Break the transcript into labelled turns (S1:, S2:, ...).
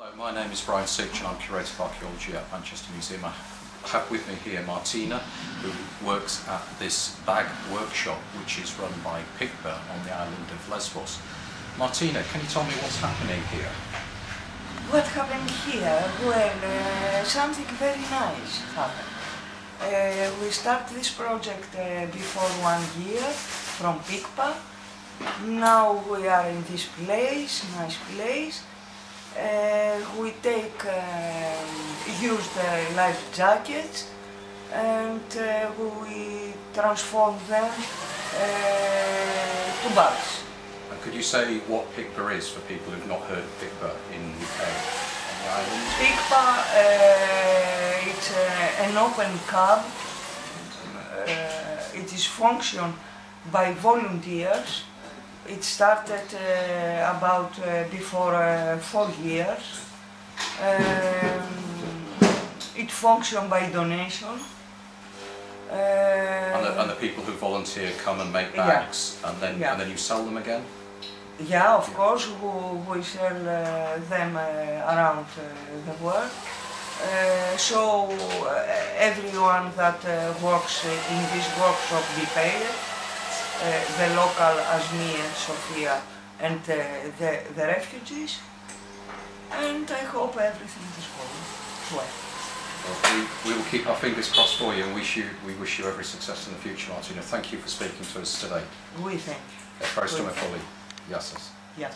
S1: Hello, my name is Bryan Sitch and I'm Curator of Archaeology at Manchester Museum. I have with me here Martina, who works at this bag workshop which is run by Pikpa on the island of Lesbos. Martina, can you tell me what's happening here?
S2: What happened here? Well, uh, something very nice happened. Uh, we started this project uh, before one year from Pikpa. Now we are in this place, nice place. Uh, we take used uh, life jackets and uh, we transform them uh, to bags.
S1: And could you say what Pikpa is for people who've not heard of Pikpa in the UK the?
S2: Pikpa, uh, it's uh, an open cab. Uh, it is functioned by volunteers. It started uh, about uh, before uh, four years. Um, it functioned by donation. Uh,
S1: And the, and the people who volunteer come and make
S2: Yeah.
S1: bags and then
S2: Yeah.
S1: and then you sell them again?
S2: Yeah, of course, we, we sell uh, them uh, around uh, the world. Uh, so uh, everyone that uh, works in this workshop be paid Uh, the local Asmi and Sofia and uh, the, the refugees. And I hope everything is going well.
S1: Well, we, we will keep our fingers crossed for you and wish you, we wish you every success in the future, Martina. Thank you for speaking to us today.
S2: We thank you.
S1: Ευχαριστούμε πολύ. Γεια σας.
S2: Yes.